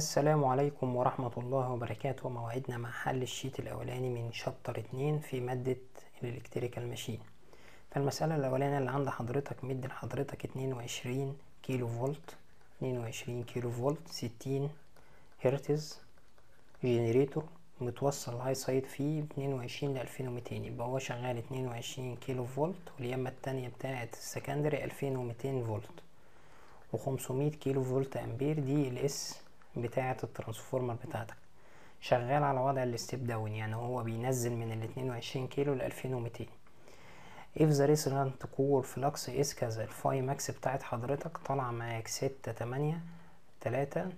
السلام عليكم ورحمة الله وبركاته. موعدنا مع حل ال sheet الأولاني من chapter اتنين في مادة ال electrical machine. فالمسألة الأولانية اللي عند حضرتك مدي لحضرتك اتنين وعشرين كيلو فولت اتنين وعشرين كيلو فولت ستين هرتز generator متوصل high side فيه باتنين وعشرين لألفين وميتين يبقى هو شغال اتنين وعشرين كيلو فولت والقيمة التانية بتاعة ال secondary ألفين وميتين فولت. وخمسمية كيلو فولت أمبير دي ال S بتاعة ال transformer بتاعتك. شغال على وضع ال step down يعني هو بينزل من الاتنين وعشرين كيلو لألفين وميتين if the resultant core flux is كذا ال phi max بتاعت حضرتك طالعة معاك ستة تمانية تلاتة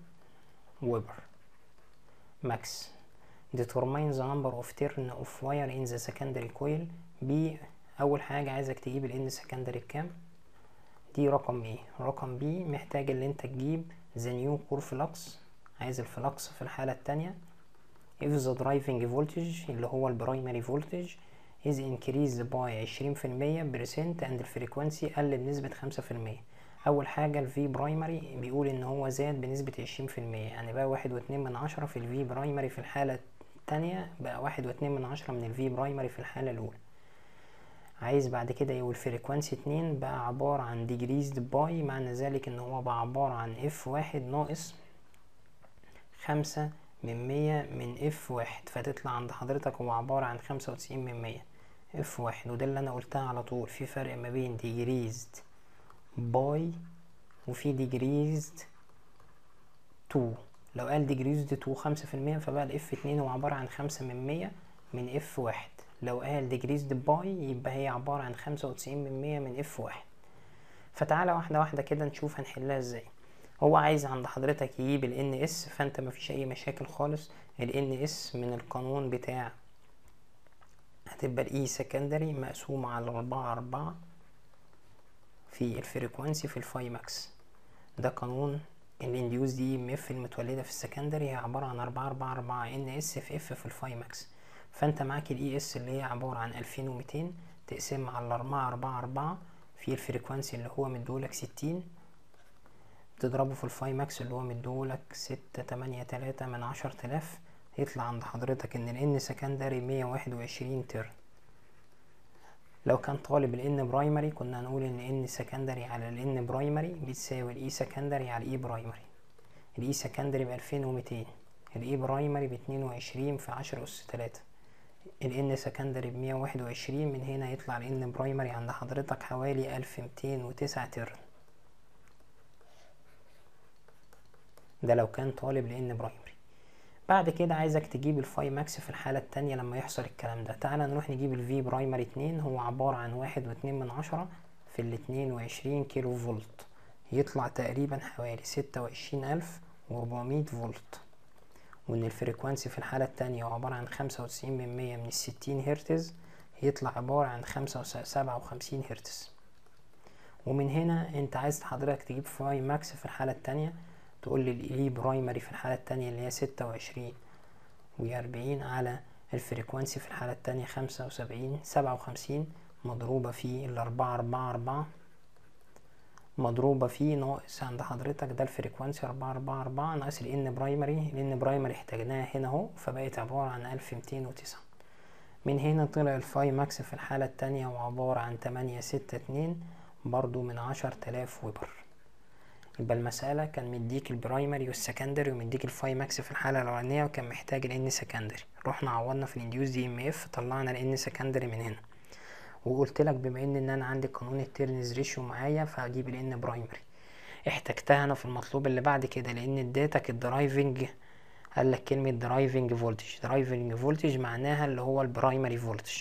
ويبر. max determine the number of turn of wire in the secondary coil. B. أول حاجة عايزك تجيب ال N secondary بكام دي رقم إيه رقم B. محتاج اللي انت تجيب the new core flux. عايز ال flux في الحالة التانية. If the driving voltage اللي هو ال primary voltage is increased by عشرين في المية percent and الفريكوانسي قل بنسبة خمسة في المية. أول حاجة ال V primary بيقول إن هو زاد بنسبة عشرين في المية. يعني بقى واحد واتنين من عشرة في ال V primary في الحالة التانية بقى واحد واتنين من عشرة من ال V primary في الحالة الأولى. عايز بعد كده يقول frequency اتنين بقى عبارة عن decreased by معنى ذلك إن هو بقى عبارة عن F واحد ناقص خمسة من مية من F واحد. فتطلع عند حضرتك هو عبارة عن خمسة وتسعين من مية. F واحد وده اللي أنا قلتها على طول. في فرق ما بين decreased by وفي decreased to لو قال decreased to خمسة في المية فبقى ال F اتنين هو عبارة عن خمسة من مية من F واحد. لو قال decreased by يبقى هي عبارة عن خمسة وتسعين من مية من F واحد. فتعالى واحدة واحدة كده نشوف هنحلها إزاي. هو عايز عند حضرتك يجيب ال NS فأنت مفيش أي مشاكل خالص. ال NS من القانون بتاع هتبقى ال E secondary مقسومة على أربعة أربعة في ال frequency في ال phi max ده قانون ال induced EMF المتولدة في ال secondary هي عبارة عن أربعة أربعة أربعة NS في F في ال phi max فأنت معاك ال ES اللي هي عبارة عن ألفين وميتين تقسم على أربعة أربعة أربعة في ال frequency اللي هو مديهولك ستين. تضربه في ال phi max اللي هو مديهولك ستة تمانية تلاتة من عشر تلاف يطلع عند حضرتك إن ال N secondary مية واحد وعشرين turn لو كان طالب ال N primary كنا هنقول إن N secondary على ال N primary بتساوي ال E secondary على ال E primary ال E secondary بألفين وميتين ال E primary باتنين وعشرين في عشرة أس تلاتة. ال N secondary بمية واحد وعشرين من هنا يطلع ال N primary عند حضرتك حوالي ألف ميتين وتسعة turn ده لو كان طالب ال N primary بعد كده عايزك تجيب ال phi max في الحالة التانية لما يحصل الكلام ده. تعالى نروح نجيب ال V primary اتنين. هو عبارة عن واحد واتنين من عشرة في الاتنين وعشرين كيلو فولت يطلع تقريبا حوالي ستة وعشرين ألف وأربعمية فولت. وإن ال frequency في الحالة التانية هو عبارة عن خمسة وتسعين من مية من الستين هرتز يطلع عبارة عن خمسة سبعة وخمسين هرتز. ومن هنا أنت عايز حضرتك تجيب phi max في الحالة التانية. تقول لي ال E primary في الحالة التانية اللي هي ستة وعشرين وأربعين على ال frequency في الحالة التانية خمسة وسبعين سبعة وخمسين مضروبة في الأربعة أربعة أربعة. مضروبة في ناقص عند حضرتك ده ال frequency أربعة أربعة أربعة ناقص ال N primary ال N primary احتاجناها هنا أهو فبقت عبارة عن ألف ميتين وتسعة. من هنا طلع ال phi max في الحالة التانية وعبارة عن تمانية ستة اتنين برضو من عشر تلاف ويبر. يبقى المسألة كان مديك ال primary وال secondary ومديك ال phi max في الحالة الأولانية وكان محتاج ال N secondary رحنا عوضنا في ال induced EMF طلعنا ال N secondary من هنا. وقلت لك بما إن أنا عندي قانون ال turns ratio معايا فهجيب ال N primary. احتجتها أنا في المطلوب اللي بعد كده لأن اديتك ال driving قال لك كلمة driving voltage driving voltage معناها اللي هو ال primary voltage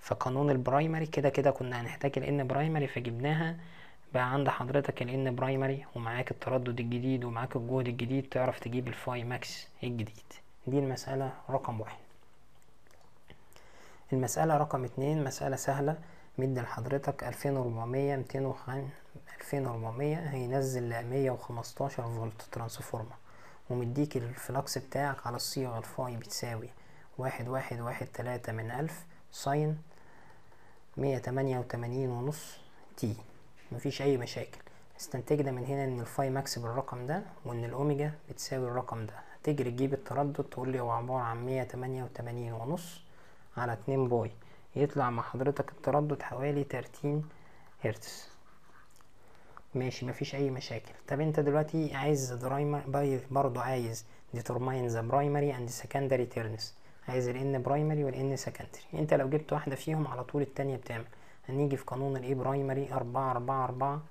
فقانون ال primary كده كده كنا هنحتاج ال N primary فجبناها بقى عند حضرتك ال N primary ومعاك التردد الجديد ومعاك الجهد الجديد تعرف تجيب ال phi max الجديد. دي المسألة رقم واحد. المسألة رقم اتنين مسألة سهلة. مدي لحضرتك ألفين وربعمية ميتين وخم ألفين وربعمية هينزل لمية وخمستاشر فولت transformer. ومديك ال flux بتاعك على الصيغة ال phi بتساوي واحد واحد واحد تلاتة من ألف sine مية تمانية وتمانين ونص t مفيش أي مشاكل. استنتجنا من هنا إن ال phi max بالرقم ده وإن الأوميجا بتساوي الرقم ده. تجري تجيب التردد تقول لي هو عبارة عن مية تمانية وتمانين ونص على اتنين pi. يطلع مع حضرتك التردد حوالي تلاتين هرتز. ماشي مفيش أي مشاكل. طب أنت دلوقتي عايز primary برضو عايز determine the primary and secondary turns عايز ال n primary وال n secondary. أنت لو جبت واحدة فيهم على طول التانية بتعمل. هنيجي في قانون ال e primary أربعة أربعة أربعة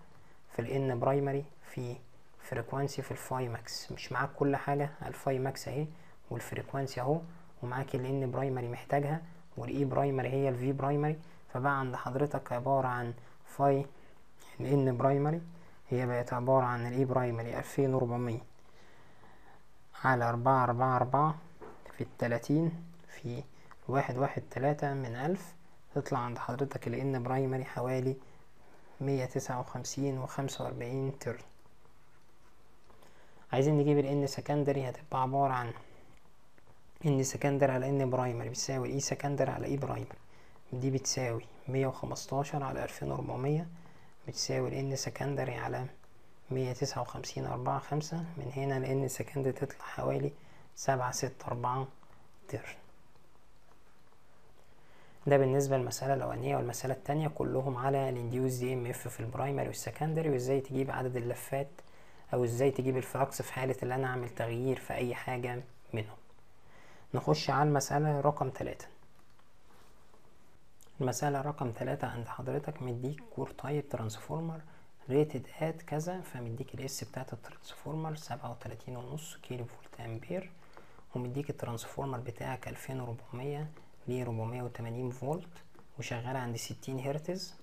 في ال n primary في frequency في ال phi max مش معاك كل حاجة ال phi max اهي وال frequency اهو ومعاك ال n primary محتاجها وال e primary هي ال v primary. فبقى عند حضرتك عبارة عن phi ال n primary هي بقت عبارة عن ال e primary ألفين وربعمية على أربعة أربعة أربعة في التلاتين في واحد واحد تلاتة من ألف تطلع عند حضرتك n primary حوالي مية تسعة وخمسين وخمسة وأربعين turn. عايزين نجيب ال n secondary هتبقى عبارة عن n secondary على n primary بتساوي e secondary على e primary. دي بتساوي مية وخمستاشر على ألفين وربعمية بتساوي ال n secondary على مية تسعة وخمسين أربعة خمسة. من هنا n secondary تطلع حوالي سبعة ستة أربعة turn. ده بالنسبة للمسألة الأولانية والمسألة التانية كلهم على ال induced EMF في ال primary وال secondary وإزاي تجيب عدد اللفات أو إزاي تجيب ال flux في حالة اللي أنا أعمل تغيير في أي حاجة منهم. نخش على المسألة رقم تلاتة. المسألة رقم تلاتة عند حضرتك مديك core type transformer rated at كذا فمديك ال S بتاعت ال transformer سبعة وتلاتين ونص كيلو فولت أمبير ومديك ال transformer بتاعك ألفين وربعمية ليه ربعمية وتمانين فولت وشغال عند ستين هرتز.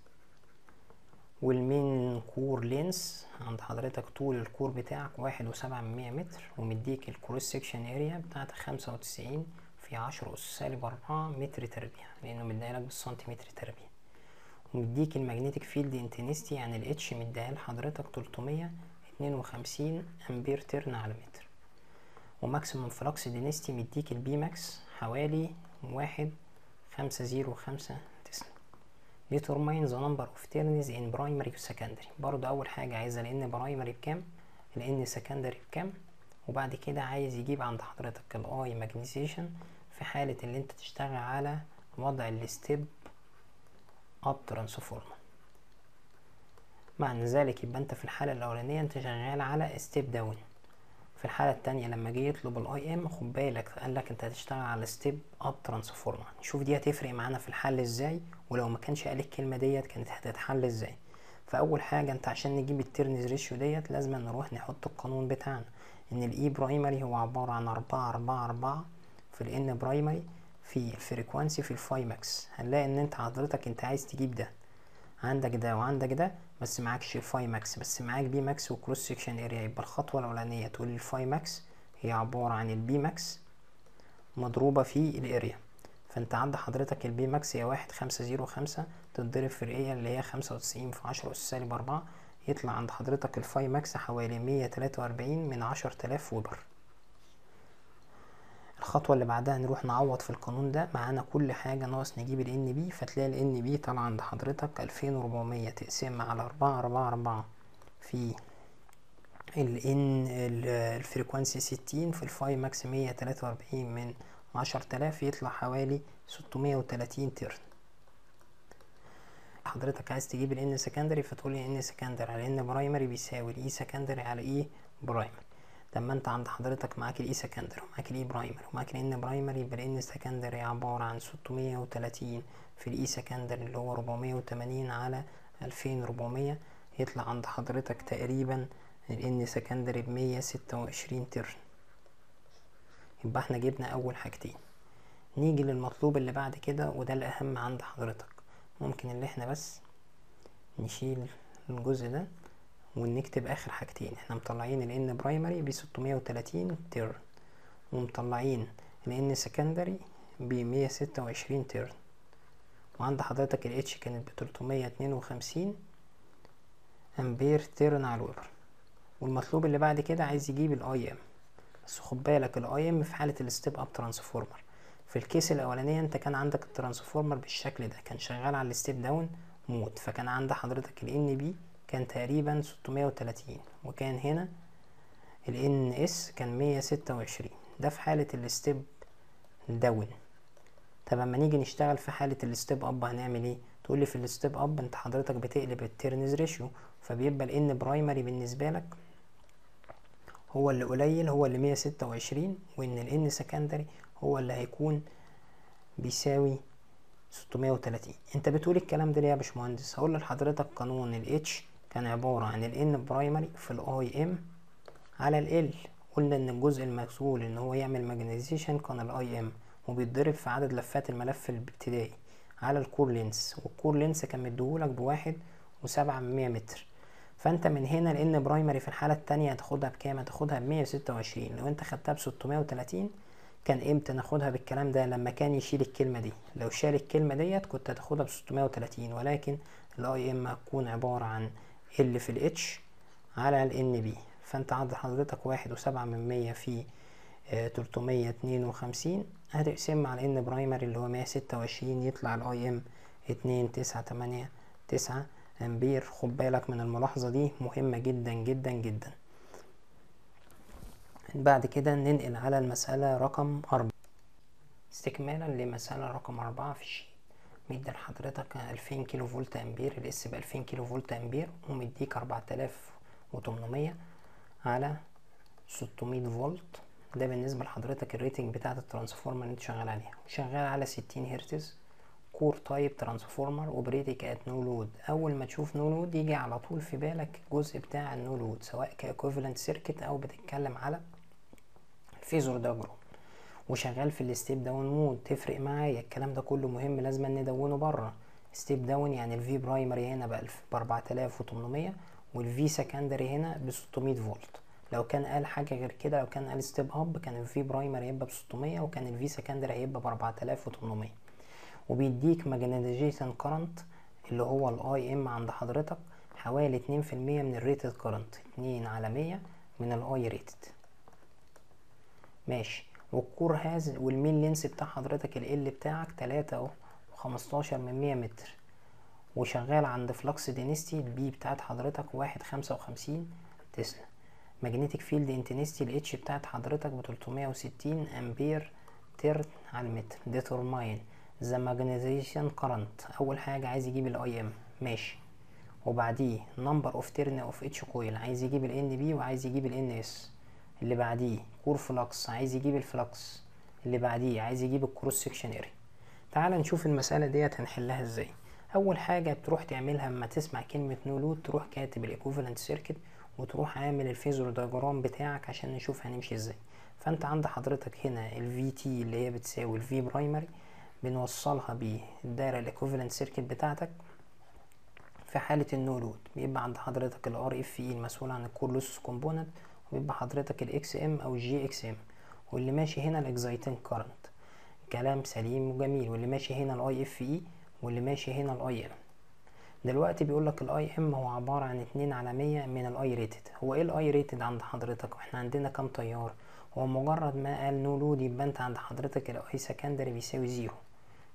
وال mean core length عند حضرتك طول ال core بتاعك واحد وسبعة من مية متر ومديك ال cross section area بتاعتك خمسة وتسعين في عشرة أس سالب أربعة متر تربيع لأنه مديهالك بالسنتيمتر تربيع. ومديك ال magnetic field intensity يعني ال H مديها لحضرتك تلتمية اتنين وخمسين أمبير turn على متر. و maximum flux density مديك ال B max حوالي واحد خمسة زيرو خمسة تسعة. determine the number of turns in primary و secondary. برضه أول حاجة عايزة n primary بكام؟ n secondary بكام؟ وبعد كده عايز يجيب عند حضرتك ال I magnetization في حالة اللي أنت تشتغل على وضع ال step up transformer معنى ذلك يبقى أنت في الحالة الأولانية أنت شغال على step down في الحالة التانية لما جه يطلب ال I m خد بالك قال لك أنت هتشتغل على step up transformer نشوف دي هتفرق معانا في الحل إزاي؟ ولو ما كانش قال الكلمة ديت كانت هتتحل إزاي؟ فأول حاجة أنت عشان نجيب ال turns ratio ديت لازم نروح نحط القانون بتاعنا. إن ال e primary هو عبارة عن أربعة أربعة أربعة في ال n primary في ال frequency في ال phi max هنلاقي إن أنت حضرتك أنت عايز تجيب ده. عندك ده وعندك ده بس معكش ال phi max بس معاك B max و cross section area يبقى الخطوة الأولانية تقول ال phi max هي عبارة عن ال B max مضروبة في ال area. فأنت عند حضرتك ال B max هي واحد خمسة زيرو خمسة تتضرب في ال area اللي هي خمسة وتسعين في عشرة أس سالب أربعة. يطلع عند حضرتك ال phi max حوالي مية تلاتة وأربعين من عشر تلاف وبر. الخطوة اللي بعدها نروح نعوض في القانون ده معانا كل حاجة ناقص نجيب ال n p فتلاقي ال n p طالعة عند حضرتك ألفين وربعمية تقسم على أربعة أربعة أربعة. في ال ان ال frequency ستين في ال phi max مية تلاتة وأربعين من عشر تلاف يطلع حوالي ستمية وتلاتين turn. حضرتك عايز تجيب ال n secondary فتقول n secondary على n primary بيساوي ال e secondary على e primary لما انت عند حضرتك معاك ال e secondary ومعاك ال e primary ومعاك ال n primary يبقى ال n secondary عبارة عن ستمية وتلاتين في ال e secondary اللي هو ربعمية وتمانين على ألفين ربعمية يطلع عند حضرتك تقريبا ال n secondary بمية ستة وعشرين turn يبقى إحنا جبنا أول حاجتين. نيجي للمطلوب اللي بعد كده وده الأهم عند حضرتك. ممكن اللي إحنا بس نشيل الجزء ده. ونكتب آخر حاجتين. إحنا مطلعين ال n primary ب 630 turn ومطلعين ال n secondary ب 126 turn وعند حضرتك ال h كانت ب 352 أمبير turn على الويبر والمطلوب اللي بعد كده عايز يجيب ال IM بس خد بالك ال IM في حالة ال step up transformer في ال case الأولانية أنت كان عندك ال transformer بالشكل ده. كان شغال على ال step down mode فكان عند حضرتك ال NP كان تقريبا 630 وكان هنا ال NS كان 126 ده في حالة ال step down طب أما نيجي نشتغل في حالة ال step up هنعمل إيه؟ تقول لي في ال step up أنت حضرتك بتقلب ال turns ratio فبيبقى ال N primary بالنسبة لك هو اللي قليل هو اللي 126 وإن ال N secondary هو اللي هيكون بيساوي 630 أنت بتقول الكلام ده ليه يا باشمهندس؟ هقول لحضرتك قانون ال H كان عبارة عن ال N primary في ال IM على ال L. قلنا إن الجزء المسؤول إن هو يعمل magnetization كان ال IM وبيتضرب في عدد لفات الملف الابتدائي على ال core length وال core length كان مديهولك بواحد وسبعة من مية متر. فأنت من هنا ال N primary في الحالة التانية هتاخدها بكام؟ هتاخدها بمية ستة وعشرين. لو أنت خدتها بستمية وتلاتين كان إمتى ناخدها بالكلام ده؟ لما كان يشيل الكلمة دي. لو شال الكلمة ديت كنت هتاخدها بستمية وتلاتين ولكن ال IM هتكون عبارة عن ال L في ال H على ال NP فأنت عند حضرتك واحد وسبعة من مية في تلتمية اتنين وخمسين هتقسم على N primary اللي هو مية ستة وعشرين يطلع ال IM اتنين تسعة تمانية تسعة أمبير. خد بالك من الملاحظة دي مهمة جدا جدا جدا. بعد كده ننقل على المسألة رقم أربعة. استكمالا لمسألة رقم أربعة في ال sheet. مدي لحضرتك ألفين كيلو فولت أمبير ال S بألفين كيلو فولت أمبير ومديك أربعة آلاف وتمنمية على ستمية فولت. ده بالنسبة لحضرتك ال rating بتاعة ال transformer اللي انت شغال عليها. شغال على ستين هرتز core type transformer operating at no load أول ما تشوف no load يجي على طول في بالك الجزء بتاع ال no load سواء ك equivalent circuit أو بتتكلم على ال phasor diagram. وشغال في ال step down mode تفرق معايا الكلام ده كله مهم لازم ندونه بره. step down يعني ال V primary هنا آلاف وتمنمية وال V secondary هنا بستمية فولت. لو كان قال حاجة غير كده لو كان قال step up كان ال V primary هيبقى بستمية وكان ال V secondary هيبقى آلاف وتمنمية. وبيديك magnetization current اللي هو ال IM عند حضرتك حوالي اتنين في المية من ال rated current اتنين على مية من ال I rated ماشي. وال core has وال mean length بتاع حضرتك ال بتاعك تلاتة اهو وخمستاشر من مية متر. وشغال عند flux density ال B بتاعت حضرتك واحد خمسة وخمسين تسلا. magnetic field intensity ال H بتاعت حضرتك بتلتمية وستين أمبير turn على المتر. determine the magnetization current أول حاجة عايز يجيب ال IM ماشي. وبعديه number of turn of each coil عايز يجيب ال NP وعايز يجيب ال NS اللي بعديه. core flux عايز يجيب ال flux اللي بعديه عايز يجيب ال cross section area تعال نشوف المسألة ديت هنحلها إزاي. أول حاجة بتروح تعملها أما تسمع كلمة no load تروح كاتب ال equivalent circuit وتروح عامل ال phasor diagram بتاعك عشان نشوف هنمشي إزاي. فأنت عند حضرتك هنا ال VT اللي هي بتساوي ال V primary بنوصلها بالدايرة ال equivalent circuit بتاعتك في حالة ال no load بيبقى عند حضرتك ال RFE المسؤول عن ال core losses component وبيبقى حضرتك ال XM أو ال JXM واللي ماشي هنا ال exciting current كلام سليم وجميل. واللي ماشي هنا ال IFE واللي ماشي هنا ال IM دلوقتي بيقول لك ال IM هو عبارة عن اتنين على مية من ال I rated هو إيه ال I rated عند حضرتك؟ وإحنا عندنا كام تيار هو مجرد ما قال no load يبقى انت عند حضرتك ال I secondary بيساوي zero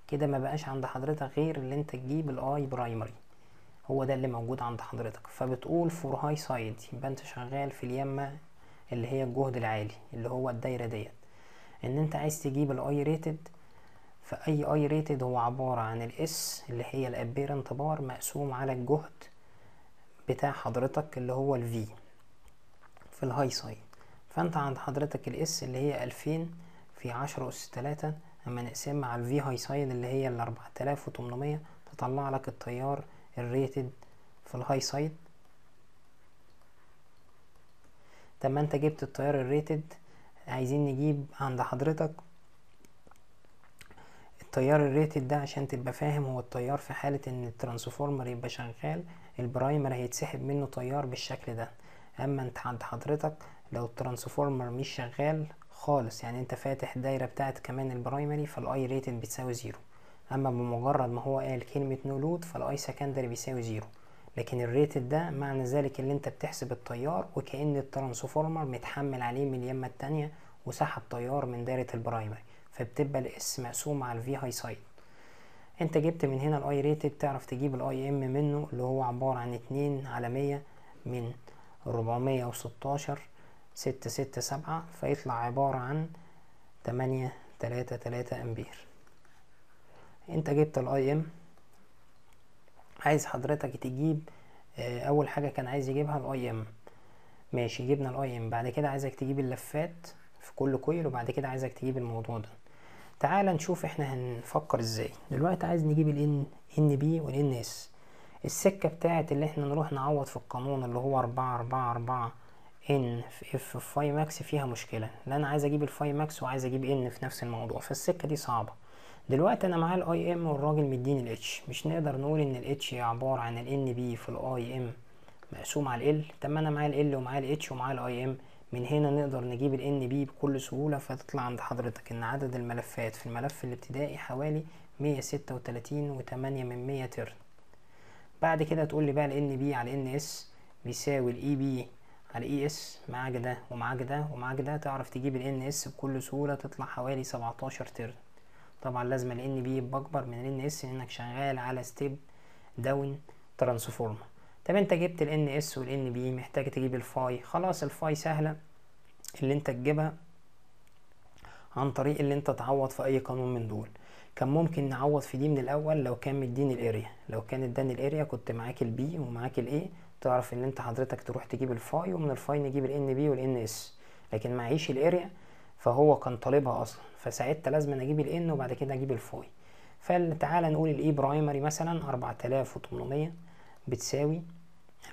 كده ما بقاش عند حضرتك غير اللي انت تجيب ال I primary هو ده اللي موجود عند حضرتك. فبتقول for high side يبقى انت شغال في اليمة اللي هي الجهد العالي اللي هو الدايرة ديت. ان انت عايز تجيب ال I rated فأي I rated هو عبارة عن ال S اللي هي ال apparent power مقسوم على الجهد بتاع حضرتك اللي هو ال V في ال high side فانت عند حضرتك ال S اللي هي ألفين في عشرة أس تلاتة اما نقسمها على ال V high side اللي هي ال 4800 تطلع لك التيار ال rated في ال high side. طب ما انت جبت التيار ال rated عايزين نجيب عند حضرتك التيار الريتد ده عشان تبقى فاهم هو التيار في حالة إن ال transformer يبقى شغال ال primary هيتسحب منه تيار بالشكل ده. أما انت عند حضرتك لو ال transformer مش شغال خالص يعني انت فاتح دايرة بتاعت كمان ال primary فال I rated بتساوي zero أما بمجرد ما هو قال كلمة no load فال I secondary بيساوي zero لكن ال rated ده معنى ذلك إن أنت بتحسب التيار وكأن ال transformer متحمل عليه من اليمة التانية وسحب تيار من دايرة ال primary فبتبقى ال S مقسوم على ال V high side أنت جبت من هنا ال I rated تعرف تجيب ال I m منه اللي هو عبارة عن اتنين على مية من ربعمية وستاشر ستة ستة سبعة فيطلع عبارة عن تمانية تلاتة تلاتة أمبير. انت جبت ال I m عايز حضرتك تجيب آه أول حاجة كان عايز يجيبها ال I m ماشي جبنا ال I m بعد كده عايزك تجيب اللفات في كل coil وبعد كده عايزك تجيب الموضوع ده. تعال نشوف إحنا هنفكر إزاي. دلوقتي عايز نجيب ال N p وال N s السكة بتاعت اللي إحنا نروح نعوض في القانون اللي هو أربعة أربعة أربعة N في f phi max فيها مشكلة. لأن أنا عايز أجيب ال phi max وعايز أجيب N في نفس الموضوع. فالسكة دي صعبة. دلوقتي أنا معايا ال I m والراجل مديني ال H مش نقدر نقول إن ال H هي عبارة عن ال N p في ال I m مقسوم على ال L. طب ما أنا معايا ال ومعايا الاتش ومعايا الاي ام من هنا نقدر نجيب ال N p بكل سهولة فتطلع عند حضرتك إن عدد الملفات في الملف الابتدائي حوالي مية ستة وتلاتين وتمانية من مية turn بعد كده تقول لي بقى ال N p على N s بيساوي ال E p على E s معاك ده ومعاك ده ومعاك ده. تعرف تجيب ال N s بكل سهولة تطلع حوالي سبعتاشر turn طبعا لازم ال N p يبقى اكبر من ال N s لأنك شغال على step down transformer طب أنت جبت ال N s وال N p محتاج تجيب ال phi خلاص ال phi سهلة. اللي أنت تجيبها عن طريق اللي أنت تعوض في أي قانون من دول. كان ممكن نعوض في دي من الأول لو كان مديني ال area لو كان اداني ال area كنت معاك ال B ومعاك ال A تعرف إن أنت حضرتك تروح تجيب الفاي ومن الفاي نجيب الان بي والان اس لكن معيش ال area فهو كان طالبها أصلا. فساعتها لازم أجيب ال N وبعد كده أجيب ال phi فتعالى نقول ال E primary مثلا أربعة آلاف وتمنمية بتساوي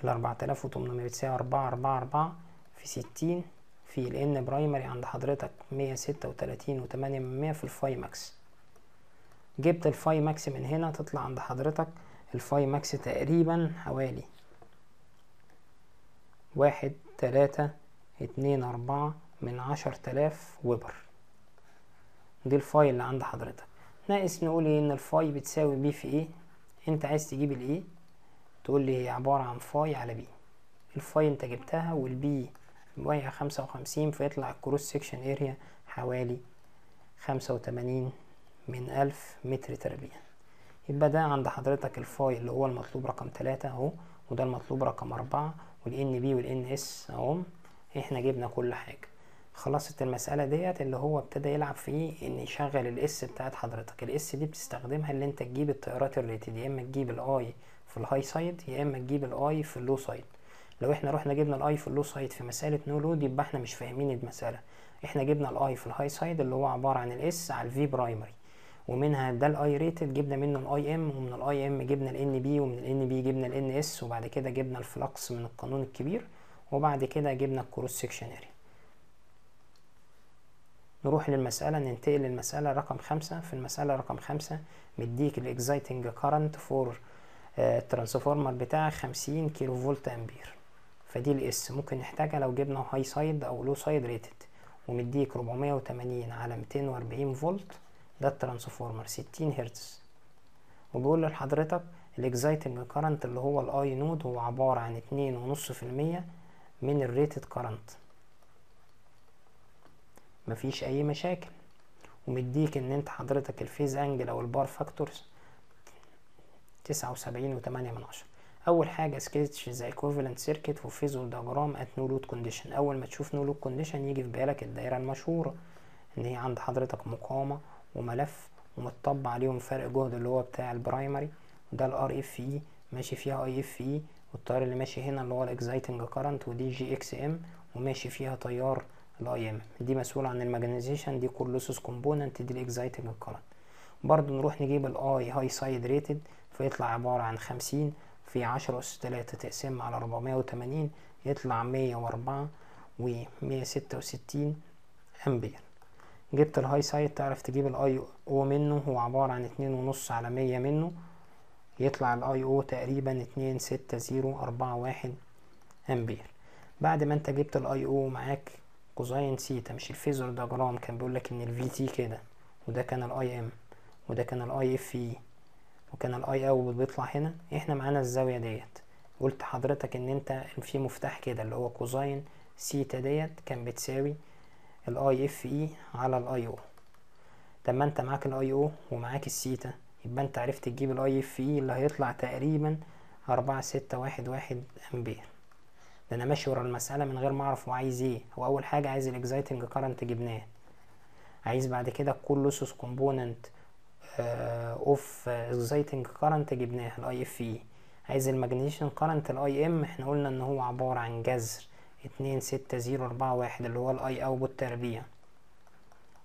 ال 4800 بتساوي أربعة أربعة أربعة في ستين في ال N primary عند حضرتك مية ستة وتلاتين وتمانية من مية في ال phi max جبت ال phi max من هنا تطلع عند حضرتك ال phi max تقريبا حوالي واحد تلاتة اتنين أربعة من عشر تلاف ويبر. دي ال phi اللي عند حضرتك. ناقص نقول إيه؟ إن ال phi بتساوي B في A أنت عايز تجيب ال A تقول لي هي عبارة عن phi على B ال phi أنت جبتها وال B مية خمسة وخمسين فيطلع ال cross section area حوالي خمسة وتمانين من ألف متر تربيع. يبقى ده عند حضرتك ال phi اللي هو المطلوب رقم تلاتة أهو وده المطلوب رقم أربعة وال N p وال N s أهو. إحنا جبنا كل حاجة. خلصت المسألة ديت اللي هو ابتدى يلعب فيه إن يشغل ال S بتاعت حضرتك. ال S دي بتستخدمها اللي أنت تجيب التيارات ال rated يا إما تجيب ال I في ال high side يا إما تجيب ال I في ال low side لو إحنا رحنا جبنا ال I في ال low side في مسألة no load يبقى إحنا مش فاهمين المسألة. إحنا جبنا ال I في ال high side اللي هو عبارة عن ال S على ال V primary ومنها ده ال I rated جبنا منه ال I m ومن ال I m جبنا ال N p ومن ال N p جبنا ال N s وبعد كده جبنا ال flux من القانون الكبير وبعد كده جبنا ال cross area نروح للمسألة ننتقل للمسألة رقم خمسة. في المسألة رقم خمسة مديك ال exciting current for ال transformer بتاعه خمسين كيلو فولت امبير فدي ال S ممكن نحتاجها لو جبنا high side أو low side rated ومديك ربعمية وتمانين على ميتين وأربعين فولت ده ال transformer ستين هرتز. وبيقول لحضرتك ال exciting current اللي هو ال I nought هو عبارة عن اتنين ونص في المية من ال rated current مفيش أي مشاكل. ومديك إن أنت حضرتك ال phase angle أو ال power factor تسعة وسبعين وتمانية من عشرة. أول حاجة sketch the equivalent circuit و phasor diagram at no load condition أول ما تشوف no load condition يجي في بالك الدايرة المشهورة إن هي عند حضرتك مقاومة وملف ومتطبع عليهم فرق جهد اللي هو بتاع ال primary. وده ال R fe ماشي فيها I fe والتيار اللي ماشي هنا اللي هو ال exciting current ودي j X m وماشي فيها تيار ال I m دي مسؤول عن ال magnetization دي core losses component دي ال exciting current برضو نروح نجيب ال I high side rated فيطلع عبارة عن خمسين في عشرة أس تلاتة تقسم على أربعمية وتمانين يطلع مية وأربعة ومية ستة وستين أمبير. جبت ال high side تعرف تجيب ال I o منه هو عبارة عن اتنين ونص على مية منه. يطلع ال I o تقريبا اتنين ستة زيرو أربعة واحد أمبير. بعد ما انت جبت ال I o معاك cosine theta مش ال phasor diagram كان بيقولك إن ال V p كده وده كان ال I m وده كان ال I fe وكان الاي اوت بيطلع هنا. إحنا معانا الزاوية ديت. قلت حضرتك إن أنت في مفتاح كده اللي هو cosine theta ديت كان بتساوي ال I fe على ال I o طب ما أنت معاك ال I o ومعاك السيتا يبقى أنت عرفت تجيب ال I fe اللي هيطلع تقريبا أربعة ستة واحد واحد أمبير. ده أنا ماشي ورا المسألة من غير ما أعرف هو عايز إيه. هو أول حاجة عايز ال exciting current جبناه. عايز بعد كده ال core losses component of exciting current جبناه ال I fe عايز ال magnetization current ال IM إحنا قلنا إن هو عبارة عن جذر اتنين ستة zero أربعة واحد اللي هو ال I output تربيع.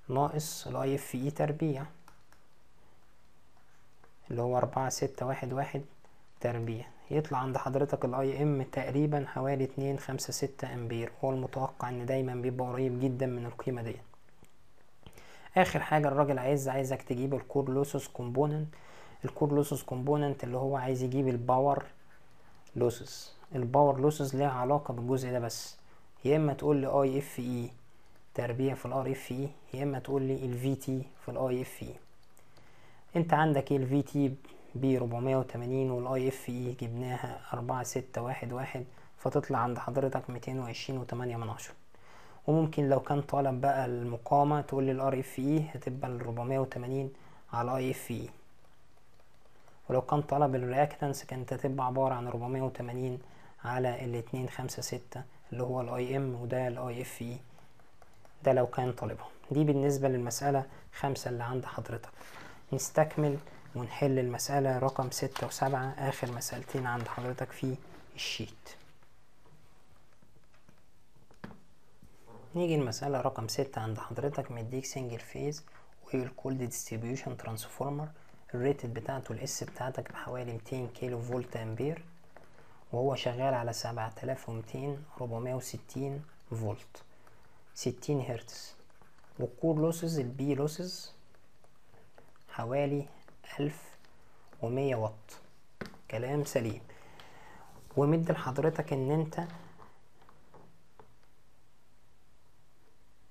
ناقص ال IFE تربيع اللي هو أربعة ستة واحد واحد تربيع. يطلع عند حضرتك ال IM تقريبا حوالي اتنين خمسة ستة أمبير. هو المتوقع إن دايما بيبقى قريب جدا من القيمة دي آخر حاجة الراجل عايز عايزك تجيب ال core losses component. ال core losses component اللي هو عايز يجيب ال power losses ال power losses ليها علاقة بالجزء ده بس. يا إما تقول لي IFE تربيع في ال RFE يا إما تقول لي ال VT في ال IFE. أنت عندك إيه ال VT ب 480 وال IFE جبناها 4611 فتطلع عند حضرتك 220 و8 من عشرة. وممكن لو كان طالب بقى المقاومة تقول لي ال RFE هتبقى ال 480 على IFE ولو كان طلب ال reactance كانت هتبقى عبارة عن 480 على ال 256 اللي هو ال IM وده ال IFE ده لو كان طالبها دي بالنسبة للمسألة خمسة اللي عند حضرتك. نستكمل ونحل المسألة رقم ستة وسبعة آخر مسألتين عند حضرتك في ال sheet. نيجي المسألة رقم ستة عند حضرتك مديك single phase oil cooled distribution transformer ال rated بتاعته ال S بتاعتك بحوالي 200 كيلو فولت أمبير وهو شغال على 7200 460 فولت 60 هرتز. وال core losses ال P losses حوالي ألف ومية واط. كلام سليم. ومد لحضرتك إن أنت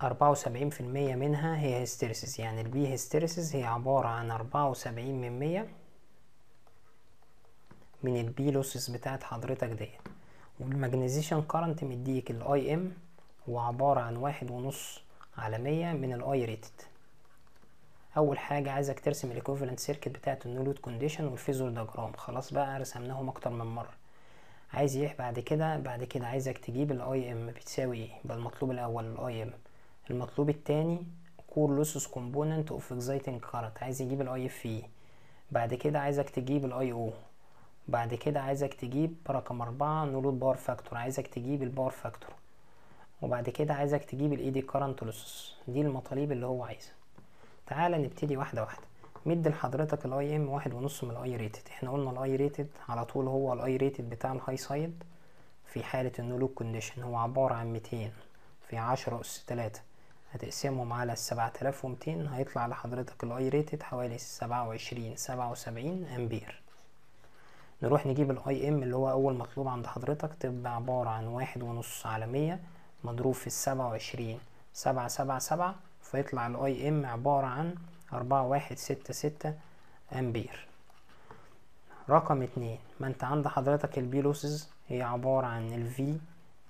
أربعة وسبعين في المية منها هي hysteresis. يعني ال P hysteresis هي عبارة عن أربعة وسبعين من مية من ال P losses بتاعت حضرتك ديت. وال magnetization current مديك ال IM هو عبارة عن واحد ونص على مية من ال I rated أول حاجة عايزك ترسم ال equivalent circuit بتاعة ال no load condition وال phasor diagram خلاص بقى رسمناهم أكتر من مرة. عايز إيه بعد كده بعد كده عايزك تجيب ال IM بتساوي إيه؟ يبقى المطلوب الأول ال IM المطلوب التاني core losses component of exciting current عايز يجيب ال IFE بعد كده عايزك تجيب ال IO بعد كده عايزك تجيب رقم أربعة no load power factor عايزك تجيب ال power factor وبعد كده عايزك تجيب ال eddy current losses دي المطالب اللي هو عايزها. تعالى نبتدي واحدة واحدة. مد لحضرتك ال IM واحد ونص من ال I rated إحنا قلنا ال I rated على طول هو ال I rated بتاع ال high side في حالة ال no load condition هو عبارة عن ميتين في عشرة أس تلاتة. هتقسمهم على السبعة آلاف ومتين هيطلع لحضرتك ال I rated حوالي سبعة وعشرين سبعة وسبعين أمبير. نروح نجيب ال IM اللي هو أول مطلوب عند حضرتك. تبقى عبارة عن واحد ونص على مية مضروب في السبعة وعشرين. سبعة سبعة سبعة فيطلع ال IM عبارة عن أربعة واحد ستة ستة أمبير. رقم اتنين ما انت عند حضرتك ال P losses هي عبارة عن ال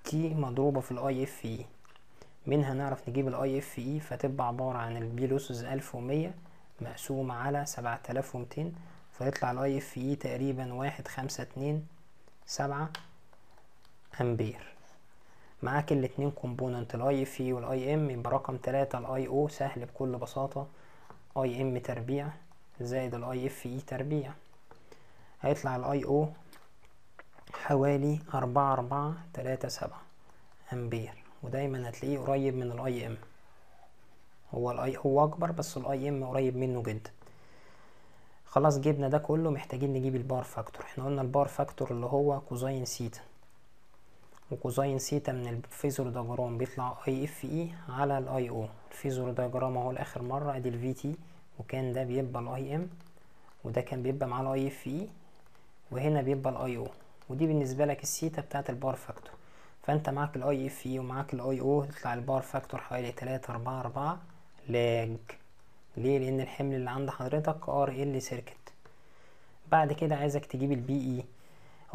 VT مضروبة في ال IFE. منها نعرف نجيب ال IFE فتبقى عبارة عن ال P losses ألف ومية مقسومة على سبعة آلاف ومتين فيطلع ال IFE تقريبا واحد خمسة اتنين سبعة أمبير. معاك الاتنين component ال IFE وال IM يبقى رقم تلاتة ال IO سهل بكل بساطة. IM تربيع زائد ال IFE تربيع. هيطلع ال IO حوالي أربعة أربعة تلاتة سبعة أمبير. ودايما هتلاقيه قريب من ال IM هو ال IO أكبر بس ال IM قريب منه جدا. خلاص جبنا ده كله محتاجين نجيب ال power factor إحنا قلنا ال power factor اللي هو cosine theta و cosine theta من ال phasor diagram بيطلع IFE على ال IO ال phasor diagram أهو لآخر مرة أدي ال VT وكان ده بيبقى ال IM وده كان بيبقى معاه ال IFE وهنا بيبقى ال IO ودي بالنسبة لك السيتا بتاعت ال power factor فأنت معاك ال IFE ومعاك ال IO يطلع ال power factor حوالي تلاتة أربعة أربعة lag ليه؟ لأن الحمل اللي عند حضرتك RL circuit بعد كده عايزك تجيب ال PE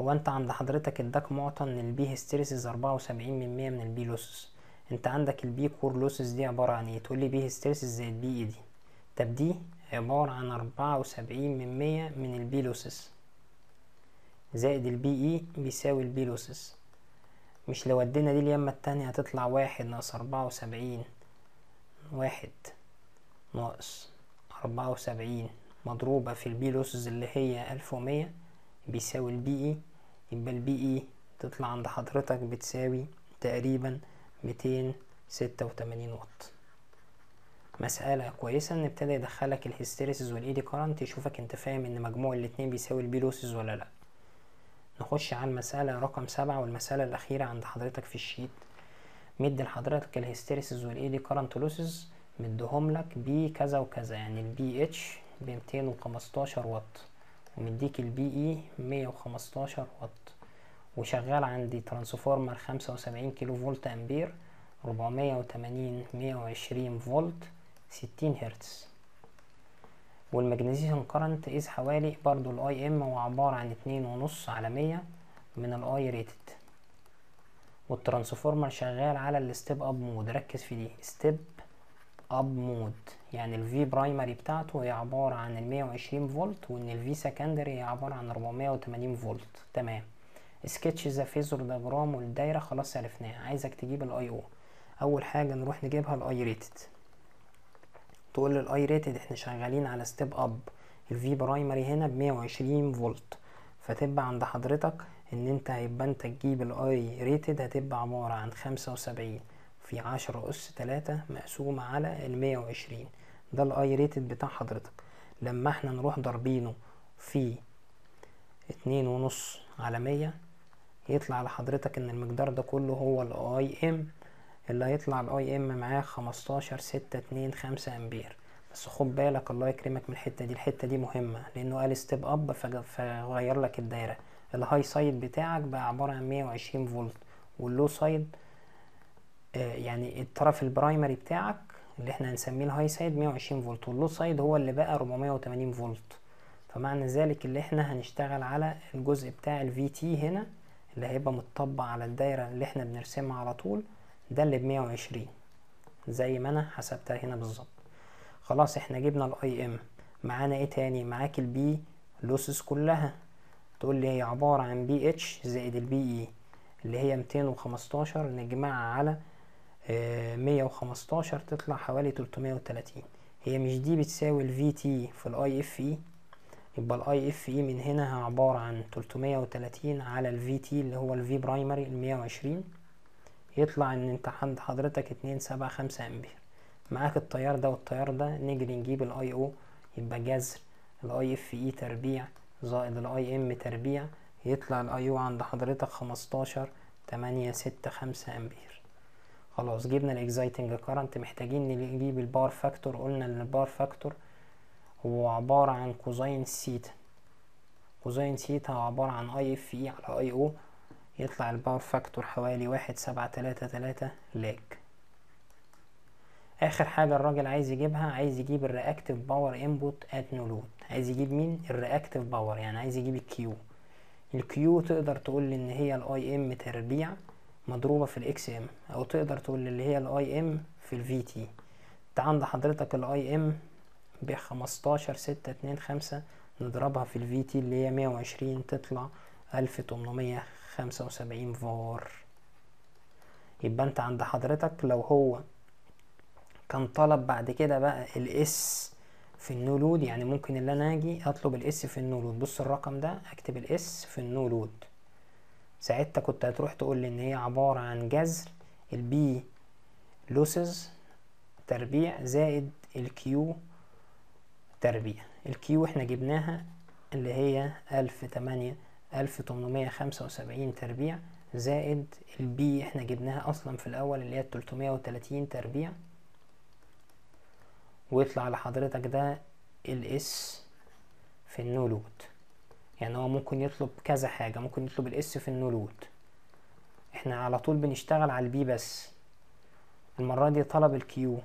هو انت عند حضرتك اداك معطى إن ال P hysteresis أربعة وسبعين من مية من ال P losses. انت عندك ال P core losses دي عبارة عن إيه؟ تقول لي P hysteresis زائد ال P eddy. طب دي عبارة عن أربعة وسبعين من مية من ال P losses زائد ال PE بيساوي ال P losses مش لو ودينا دي اليمة التانية هتطلع واحد ناقص أربعة وسبعين. واحد ناقص أربعة وسبعين مضروبة في ال P losses اللي هي ألف ومية بيساوي ال PE يبقى ال PE تطلع عند حضرتك بتساوي تقريبا ميتين ستة وتمانين واط. مسألة كويسة إن ابتدى يدخلك ال hysteresis وال eddy current يشوفك أنت فاهم إن مجموع الاتنين بيساوي ال P losses ولا لأ. نخش على المسألة رقم سبعة والمسألة الأخيرة عند حضرتك في ال sheet. مدي لحضرتك ال hysteresis وال eddy current losses مديهم لك بكذا وكذا يعني ال PH بميتين وخمستاشر واط. ومديك ال PE مية وخمستاشر واط وشغال عندي transformer خمسة وسبعين كيلو فولت أمبير ربعمية وتمانين مية وعشرين فولت ستين هرتز. وال magnetizing current is حوالي برضو ال IM هو عبارة عن اتنين ونص على مية من ال I rated وال transformer شغال على ال step up mode ركز في دي step up mode يعني ال V primary بتاعته هي عبارة عن المية وعشرين فولت وإن ال V secondary هي عبارة عن ربعمية وتمانين فولت. تمام. sketch the phasor diagram والدايرة خلاص عرفناها. عايزك تجيب ال IO أول حاجة نروح نجيبها ال I rated تقول ال I rated إحنا شغالين على step up ال V primary هنا بمية وعشرين فولت. فتبقى عند حضرتك إن أنت هيبقى أنت تجيب ال I rated هتبقى عبارة عن خمسة وسبعين. في عشرة أس تلاتة مقسومة على المية وعشرين. ده ال I rated بتاع حضرتك. لما إحنا نروح ضاربينه في اتنين ونص على مية يطلع لحضرتك إن المقدار ده كله هو ال IM اللي هيطلع ال IM معاه خمستاشر ستة اتنين خمسة أمبير. بس خد بالك الله يكرمك من الحتة دي الحتة دي مهمة لأنه قال step up فغير لك الدايرة. ال high side بتاعك بقى عبارة عن مية وعشرين فولت وال low side يعني الطرف ال primary بتاعك اللي إحنا هنسميه ال high side مية وعشرين فولت وال low side هو اللي بقى ربعمية وتمانين فولت. فمعنى ذلك اللي إحنا هنشتغل على الجزء بتاع ال VT هنا اللي هيبقى متطبق على الدايرة اللي إحنا بنرسمها على طول ده اللي بمية وعشرين زي ما أنا حسبتها هنا بالظبط. خلاص إحنا جبنا ال IM معانا إيه تاني؟ معاك ال P losses كلها. تقول لي هي عبارة عن PH زائد ال PE اللي هي ميتين وخمستاشر نجمعها على مية وخمستاشر تطلع حوالي تلتمية وتلاتين. هي مش دي بتساوي ال VT في ال I FE يبقى ال I FE من هنا عبارة عن تلتمية وتلاتين على ال VT اللي هو ال V primary المية وعشرين. يطلع إن أنت عند حضرتك اتنين سبعة خمسة أمبير. معاك التيار ده والتيار ده نجري نجيب ال IO يبقى جذر. ال I FE تربيع زائد ال IM تربيع. يطلع ال IO عند حضرتك خمستاشر تمانية ستة خمسة أمبير. خلاص جبنا ال exciting current محتاجين نجيب ال power factor قلنا إن ال power factor هو عبارة عن cosine theta cosine theta عبارة عن I FE على IO يطلع ال power factor حوالي واحد سبعة تلاتة تلاتة lag آخر حاجة الراجل عايز يجيبها عايز يجيب ال reactive power input at no load عايز يجيب مين؟ ال reactive power يعني عايز يجيب ال Q ال Q تقدر تقول إن هي ال IM تربيع. مضروبة في ال XM أو تقدر تقول اللي هي ال IM في ال VT انت عند حضرتك ال IM بخمستاشر ستة اتنين خمسة نضربها في ال VT اللي هي مية وعشرين تطلع ألف تمنمية خمسة وسبعين فار. يبقى أنت عند حضرتك لو هو كان طلب بعد كده بقى ال S في ال no load يعني ممكن اللي أنا آجي أطلب ال S في ال no load. بص الرقم ده أكتب ال S في ال no load. ساعتها كنت هتروح تقول لي إن هي عبارة عن جذر ال P losses تربيع زائد ال Q تربيع. ال Q إحنا جبناها اللي هي ألف تمانية ألف تمنمية خمسة وسبعين تربيع زائد ال P إحنا جبناها أصلا في الأول اللي هي التلتمية وتلاتين تربيع. ويطلع لحضرتك ده ال S في ال no load. يعني هو ممكن يطلب كذا حاجة ممكن يطلب ال S في ال no load. إحنا على طول بنشتغل على ال P بس. المرة دي طلب ال Q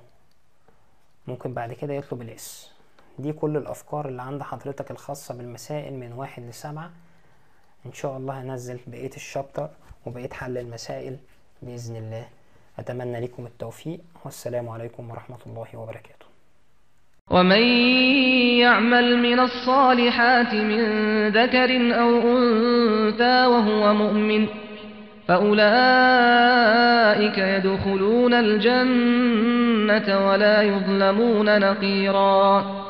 ممكن بعد كده يطلب ال S دي كل الأفكار اللي عند حضرتك الخاصة بالمسائل من واحد لسبعة. إن شاء الله هنزل بقية الشابتر وبقية حل المسائل بإذن الله. أتمنى لكم التوفيق. والسلام عليكم ورحمة الله وبركاته. ومن يعمل من الصالحات من ذكر أو أنثى وهو مؤمن فأولئك يدخلون الجنة ولا يظلمون نقيراً